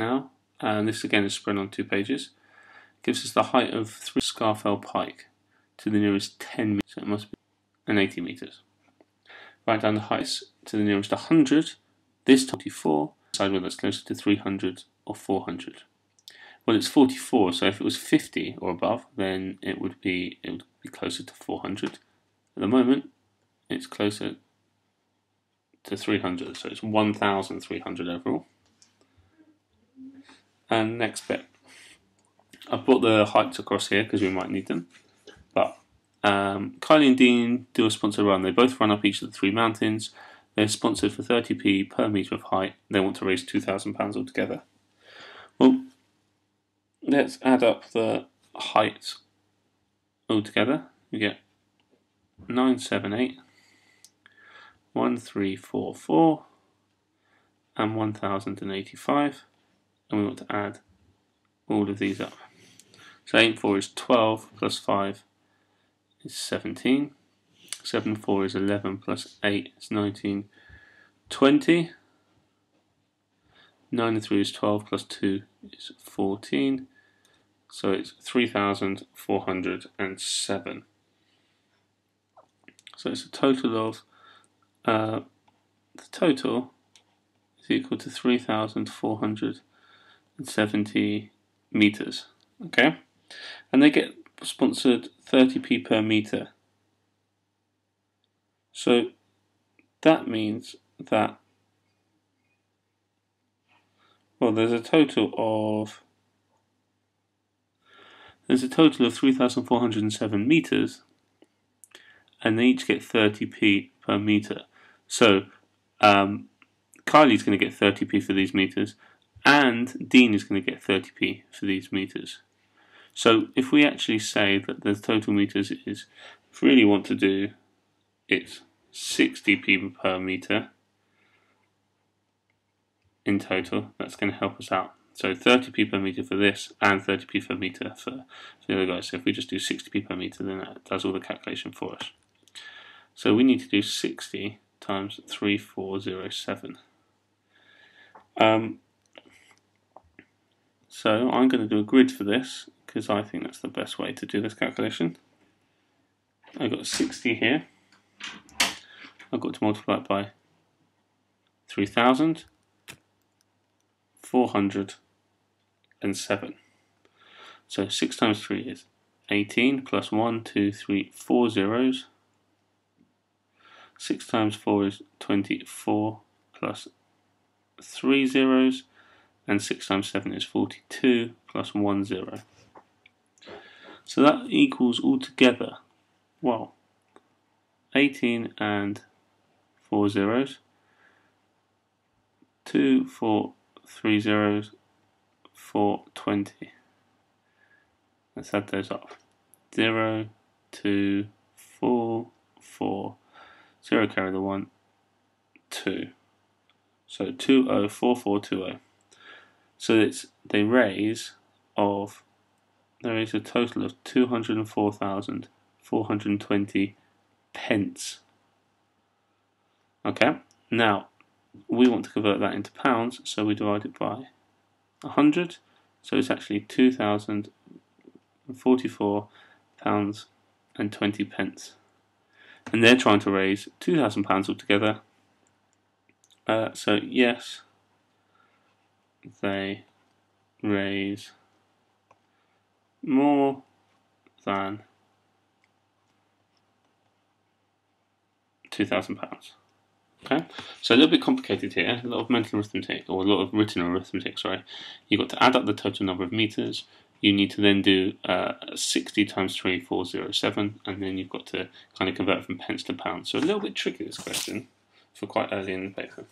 now, and this again is spread on two pages, gives us the height of 3 Scafell Pike to the nearest 10 meters, so it must be an 80 meters. Write down the heights to the nearest 100, this 24, decide whether it's closer to 300 or 400. Well, it's 44, so if it was 50 or above, then it would be it would be closer to 400. At the moment, it's closer to 300, so it's 1,300 overall. And next bit. I've put the heights across here because we might need them. But um, Kylie and Dean do a sponsored run. They both run up each of the three mountains. They're sponsored for 30p per metre of height. They want to raise £2,000 altogether. Well, let's add up the heights altogether. We get 978, 1344, and 1085. And we want to add all of these up. So 8 4 is 12 plus 5 is 17. 7 4 is 11 plus 8 is 19. 20. 9 and 3 is 12 plus 2 is 14. So it's 3,407. So it's a total of, uh, the total is equal to 3,470 meters. Okay? And they get sponsored 30p per meter. So that means that well there's a total of there's a total of 3,407 meters and they each get 30p per meter. So um, Kylie's going to get 30p for these meters and Dean is going to get 30p for these meters. So if we actually say that the total meters is, if we really want to do, it's 60p per meter in total, that's going to help us out. So 30p per meter for this and 30p per meter for, the other guys. So if we just do 60p per meter, then that does all the calculation for us. So we need to do 60 times 3407. Um, so I'm going to do a grid for this because I think that's the best way to do this calculation. I've got 60 here. I've got to multiply it by 3,000, 407. So 6 times 3 is 18 plus 1, 2, 3, 4 zeros. 6 times 4 is 24 plus 3 zeros. And 6 times 7 is 42 plus 1 zero. So that equals altogether, well, 18 and 4 zeros, 2, 4, 3 zeros, 4, 20. Let's add those up. 0, 2, 4, 4, 0 carry the 1, 2. So 204420. So it's the raise of there is a total of 204,420 pence. Okay, now we want to convert that into pounds, so we divide it by 100, so it's actually 2,044 pounds and 20 pence. And they're trying to raise 2,000 pounds altogether. Uh, so, yes, they raise more than two thousand pounds. Okay, so a little bit complicated here, a lot of mental arithmetic, or a lot of written arithmetic, sorry. You've got to add up the total number of meters, you need to then do uh, 60 times 3407, and then you've got to kind of convert from pence to pounds. So a little bit tricky, this question, for quite early in the paper.